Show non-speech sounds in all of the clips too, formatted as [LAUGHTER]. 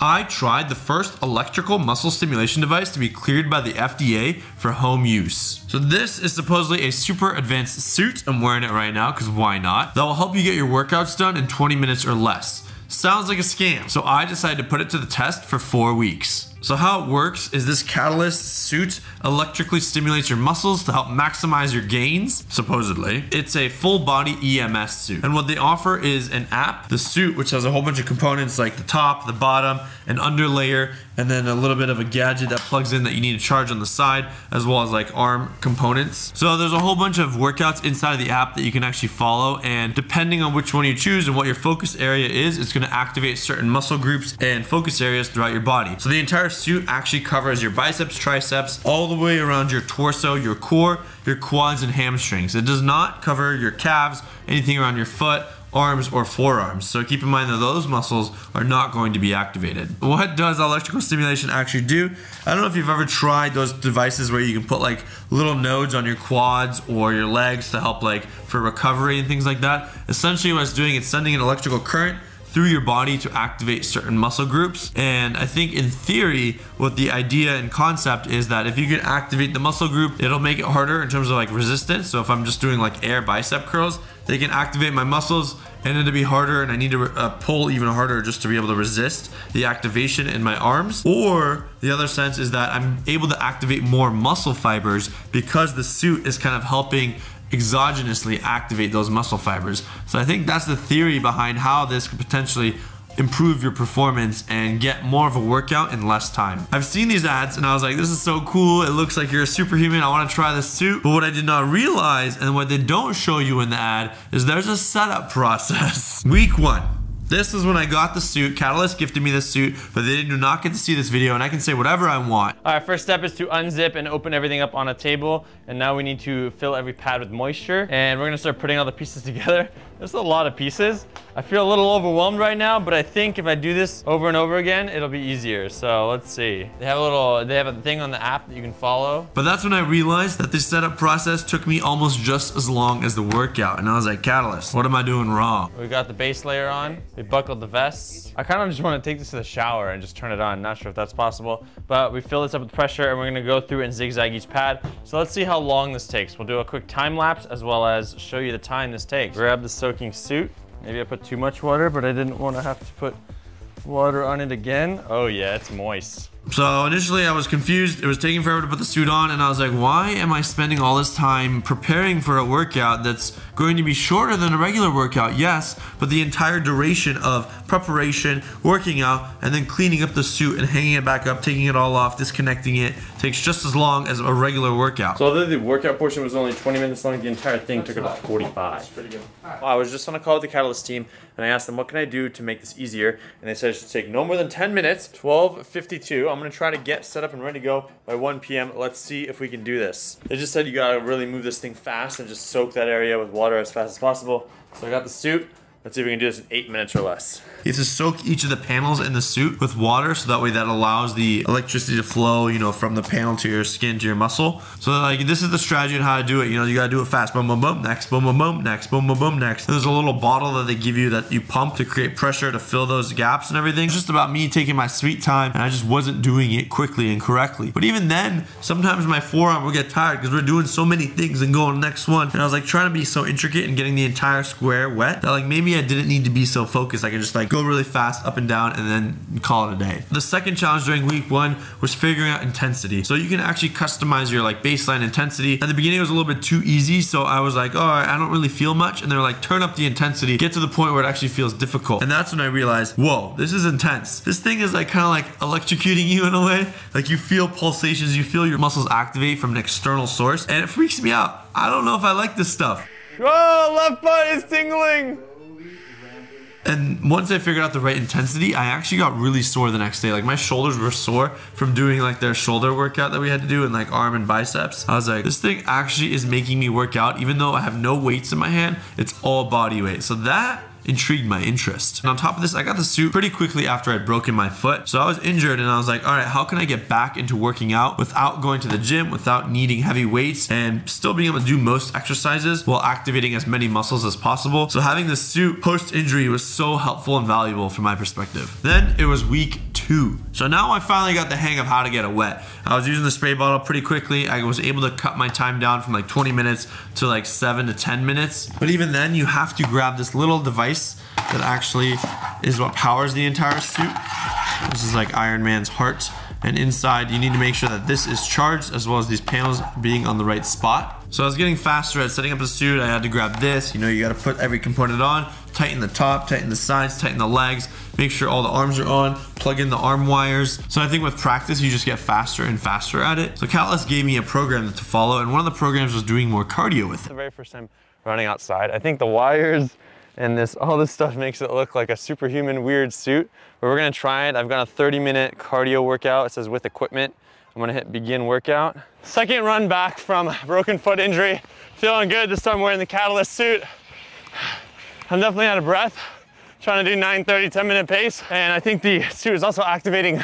I tried the first electrical muscle stimulation device to be cleared by the FDA for home use. So this is supposedly a super advanced suit. I'm wearing it right now because why not? That will help you get your workouts done in 20 minutes or less. Sounds like a scam. So I decided to put it to the test for four weeks. So how it works is this Katalyst suit electrically stimulates your muscles to help maximize your gains, supposedly. It's a full body EMS suit. And what they offer is an app, the suit, which has a whole bunch of components like the top, the bottom, an underlayer, and then a little bit of a gadget that plugs in that you need to charge on the side, as well as like arm components. So there's a whole bunch of workouts inside of the app that you can actually follow. And depending on which one you choose and what your focus area is, it's gonna activate certain muscle groups and focus areas throughout your body. So the entire suit actually covers your biceps, triceps, all the way around your torso, your core, your quads, and hamstrings. It does not cover your calves, anything around your foot, arms, or forearms. So keep in mind that those muscles are not going to be activated. What does electrical stimulation actually do? I don't know if you've ever tried those devices where you can put like little nodes on your quads or your legs to help like for recovery and things like that. Essentially what it's doing, it's sending an electrical current through your body to activate certain muscle groups. And I think in theory, what the idea and concept is that if you can activate the muscle group, it'll make it harder in terms of like resistance. So if I'm just doing like air bicep curls, they can activate my muscles and it'll be harder and I need to uh, pull even harder just to be able to resist the activation in my arms. Or the other sense is that I'm able to activate more muscle fibers because the suit is kind of helping exogenously activate those muscle fibers. So I think that's the theory behind how this could potentially improve your performance and get more of a workout in less time. I've seen these ads and I was like, this is so cool. It looks like you're a superhuman. I want to try this suit. But what I did not realize and what they don't show you in the ad is there's a setup process. [LAUGHS] Week one, this is when I got the suit. Katalyst gifted me this suit, but they do not get to see this video, and I can say whatever I want. All right, first step is to unzip and open everything up on a table. And now we need to fill every pad with moisture. And we're gonna start putting all the pieces together. [LAUGHS] There's a lot of pieces. I feel a little overwhelmed right now, but I think if I do this over and over again, it'll be easier. So let's see. They have a little, they have a thing on the app that you can follow. But that's when I realized that this setup process took me almost just as long as the workout. And I was like, Katalyst, what am I doing wrong? We got the base layer on. We buckled the vests. I kind of just want to take this to the shower and just turn it on. Not sure if that's possible, but we fill this up with pressure and we're gonna go through and zigzag each pad. So let's see how long this takes. We'll do a quick time lapse as well as show you the time this takes. Grab the soaking suit. Maybe I put too much water, but I didn't want to have to put water on it again. Oh yeah, it's moist. So initially I was confused. It was taking forever to put the suit on and I was like, why am I spending all this time preparing for a workout that's going to be shorter than a regular workout? Yes, but the entire duration of preparation, working out, and then cleaning up the suit and hanging it back up, taking it all off, disconnecting it, takes just as long as a regular workout. So although the workout portion was only 20 minutes long, the entire thing took about 45. pretty good. I was just on a call with the Katalyst team and I asked them, what can I do to make this easier? And they said it should take no more than 10 minutes, 12.52. I'm gonna try to get set up and ready to go by 1 p.m. Let's see if we can do this. They just said you gotta really move this thing fast and just soak that area with water as fast as possible. So I got the suit. Let's see if we can do this in eight minutes or less. You have to soak each of the panels in the suit with water so that way that allows the electricity to flow, you know, from the panel to your skin to your muscle. So like this is the strategy on how to do it. You know, you gotta do it fast. Boom, boom, boom, next, boom, boom, boom, next, boom, boom, boom, next. There's a little bottle that they give you that you pump to create pressure to fill those gaps and everything. It's just about me taking my sweet time and I just wasn't doing it quickly and correctly. But even then, sometimes my forearm will get tired because we're doing so many things and going next one. And I was like trying to be so intricate and getting the entire square wet that like maybe I didn't need to be so focused. I could just like go really fast up and down and then call it a day. The second challenge during week one was figuring out intensity. So you can actually customize your like baseline intensity. At the beginning it was a little bit too easy. So I was like, oh, I don't really feel much. And they're like, turn up the intensity, get to the point where it actually feels difficult. And that's when I realized, whoa, this is intense. This thing is like kind of like electrocuting you in a way. Like you feel pulsations, you feel your muscles activate from an external source. And it freaks me out. I don't know if I like this stuff. Oh, left butt is tingling. And once I figured out the right intensity, I actually got really sore the next day. Like my shoulders were sore from doing like their shoulder workout that we had to do and like arm and biceps. I was like, this thing actually is making me work out even though I have no weights in my hand. It's all body weight. So that intrigued my interest. And on top of this, I got the suit pretty quickly after I'd broken my foot. So I was injured and I was like, all right, how can I get back into working out without going to the gym, without needing heavy weights and still being able to do most exercises while activating as many muscles as possible. So having the suit post injury was so helpful and valuable from my perspective. Then it was week two. So now I finally got the hang of how to get it wet. I was using the spray bottle pretty quickly. I was able to cut my time down from like 20 minutes to like seven to 10 minutes. But even then you have to grab this little device that actually is what powers the entire suit. This is like Iron Man's heart. And inside, you need to make sure that this is charged as well as these panels being on the right spot. So I was getting faster at setting up the suit. I had to grab this. You know, you got to put every component on, tighten the top, tighten the sides, tighten the legs, make sure all the arms are on, plug in the arm wires. So I think with practice, you just get faster and faster at it. So Katalyst gave me a program to follow, and one of the programs was doing more cardio with it. The very first time running outside, I think the wires and this [LAUGHS] all this stuff makes it look like a superhuman weird suit. But we're gonna try it. I've got a 30 minute cardio workout. It says with equipment. I'm gonna hit begin workout. Second run back from broken foot injury. Feeling good. This time wearing the Katalyst suit. I'm definitely out of breath. Trying to do 9:30, 10 minute pace. And I think the suit is also activating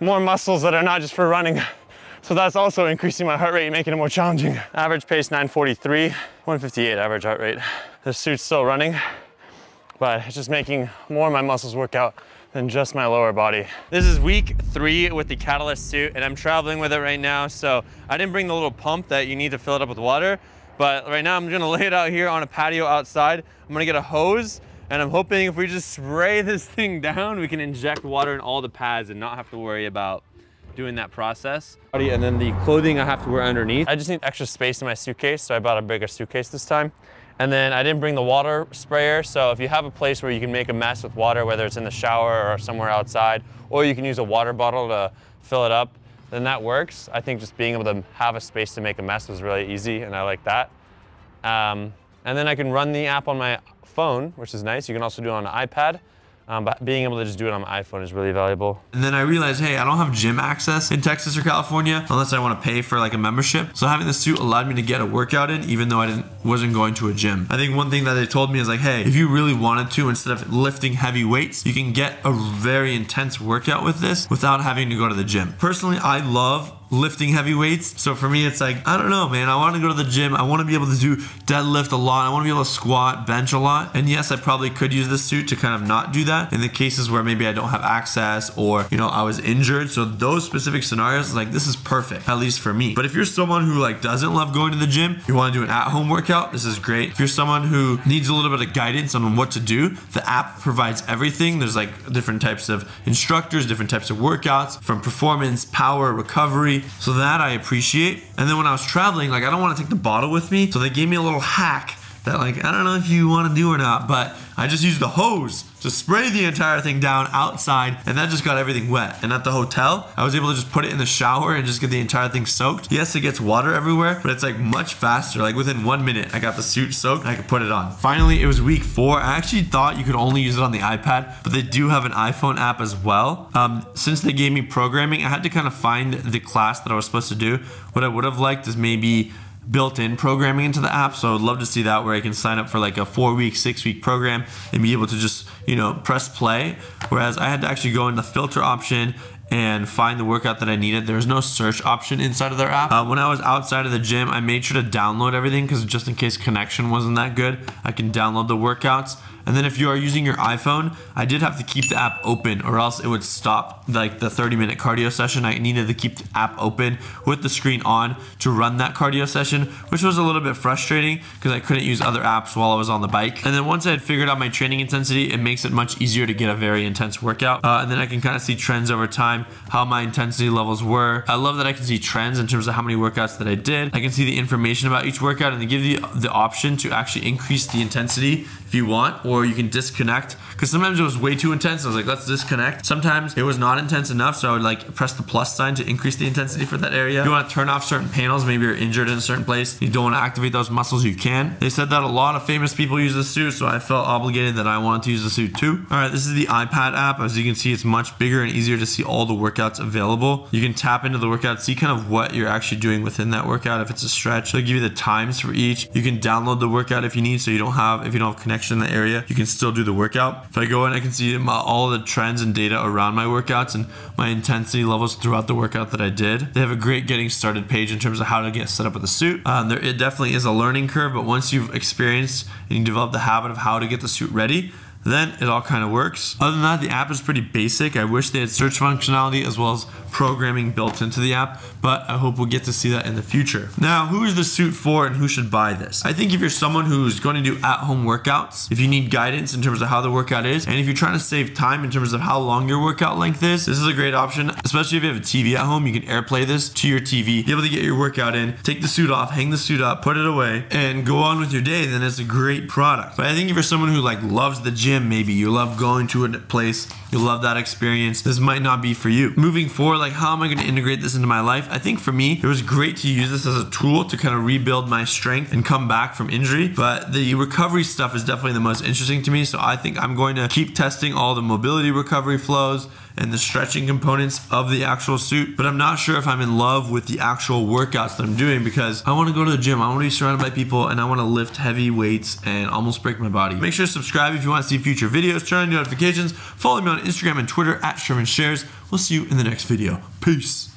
more muscles that are not just for running. So that's also increasing my heart rate, making it more challenging. Average pace 943, 158 average heart rate. The suit's still running, but it's just making more of my muscles work out than just my lower body. This is week three with the Katalyst suit and I'm traveling with it right now. So I didn't bring the little pump that you need to fill it up with water, but right now I'm gonna [LAUGHS] lay it out here on a patio outside. I'm gonna get a hose and I'm hoping if we just spray [LAUGHS] this thing down, we can inject water in all the pads and not have to worry about doing that process. And then the clothing I have to wear underneath. I just need extra space in my suitcase, so I bought a bigger suitcase this time. And then I didn't bring the water sprayer, so if you have a place where you can make a mess with water, whether it's in the shower or somewhere outside, or you can use a water bottle to fill it up, then that works. I think just being able to have a space to make a mess was really easy, and I like that. Um, and then I can run the app on my phone, which is nice. You can also do it on an iPad. Um, but being able to just do it on my iPhone is really valuable. And then I realized, hey, I don't have gym access in Texas or California unless I want to pay for like a membership. So having the suit allowed me to get a workout in even though I didn't wasn't going to a gym. I think one thing that they told me is like, hey, if you really wanted to, instead of lifting heavy weights, you can get a very intense workout with this without having to go to the gym. Personally, I love lifting heavy weights. So for me, it's like, I don't know, man. I want to go to the gym. I want to be able to do deadlift a lot. I want to be able to squat, bench a lot. And yes, I probably could use this suit to kind of not do that in the cases where maybe I don't have access or, you know, I was injured. So those specific scenarios, like this is perfect, at least for me. But if you're someone who like doesn't love going to the gym, you want to do an at home workout, this is great. If you're someone who needs a little bit of guidance on what to do, the app provides everything. There's like different types of instructors, different types of workouts from performance, power, recovery, so that I appreciate. And then when I was traveling, like I don't want to take the bottle with me. So they gave me a little hack that like, I don't know if you want to do or not, but I just used the hose to spray the entire thing down outside and that just got everything wet. And at the hotel, I was able to just put it in the shower and just get the entire thing soaked. Yes, it gets water everywhere, but it's like much faster. Like within one minute, I got the suit soaked I could put it on. Finally, it was week four. I actually thought you could only use it on the iPad, but they do have an iPhone app as well. Um, since they gave me programming, I had to kind of find the class that I was supposed to do. What I would have liked is maybe built-in programming into the app so i'd love to see that where i can sign up for like a four week six week program and be able to just you know press play whereas i had to actually go in the filter option and find the workout that I needed. There was no search option inside of their app. Uh, when I was outside of the gym, I made sure to download everything because just in case connection wasn't that good, I can download the workouts. And then if you are using your iPhone, I did have to keep the app open or else it would stop like the 30 minute cardio session. I needed to keep the app open with the screen on to run that cardio session, which was a little bit frustrating because I couldn't use other apps while I was on the bike. And then once I had figured out my training intensity, it makes it much easier to get a very intense workout. Uh, and then I can kind of see trends over time, how my intensity levels were. I love that I can see trends in terms of how many workouts that I did. I can see the information about each workout and they give you the option to actually increase the intensity if you want, or you can disconnect. Because sometimes it was way too intense. I was like, let's disconnect. Sometimes it was not intense enough, so I would like press the plus sign to increase the intensity for that area. You want to turn off certain panels, maybe you're injured in a certain place, you don't want to activate those muscles, you can. They said that a lot of famous people use the suit, so I felt obligated that I wanted to use the suit too. All right, this is the iPad app. As you can see, it's much bigger and easier to see all the workouts available. You can tap into the workout, see kind of what you're actually doing within that workout. If it's a stretch, they'll give you the times for each. You can download the workout if you need, so you don't have if you don't have connection in the area, you can still do the workout. If I go in, I can see all the trends and data around my workouts and my intensity levels throughout the workout that I did. They have a great getting started page in terms of how to get set up with the suit. Um, there, it definitely is a learning curve, but once you've experienced and you develop the habit of how to get the suit ready, then it all kind of works. Other than that, the app is pretty basic. I wish they had search functionality as well as programming built into the app, but I hope we'll get to see that in the future. Now, who is the suit for and who should buy this? I think if you're someone who's going to do at-home workouts, if you need guidance in terms of how the workout is, and if you're trying to save time in terms of how long your workout length is, this is a great option, especially if you have a TV at home, you can AirPlay this to your TV, be able to get your workout in, take the suit off, hang the suit up, put it away, and go on with your day, then it's a great product. But I think if you're someone who like loves the gym, maybe you love going to a place, you love that experience, this might not be for you. Moving forward, like how am I going to integrate this into my life? I think for me, it was great to use this as a tool to kind of rebuild my strength and come back from injury. But the recovery stuff is definitely the most interesting to me. So I think I'm going to keep testing all the mobility recovery flows and the stretching components of the actual suit. But I'm not sure if I'm in love with the actual workouts that I'm doing because I want to go to the gym. I want to be surrounded by people and I want to lift heavy weights and almost break my body. Make sure to subscribe if you want to see future videos, turn on notifications, follow me on Instagram and Twitter at Shervin Shares. We'll see you in the next video. Peace.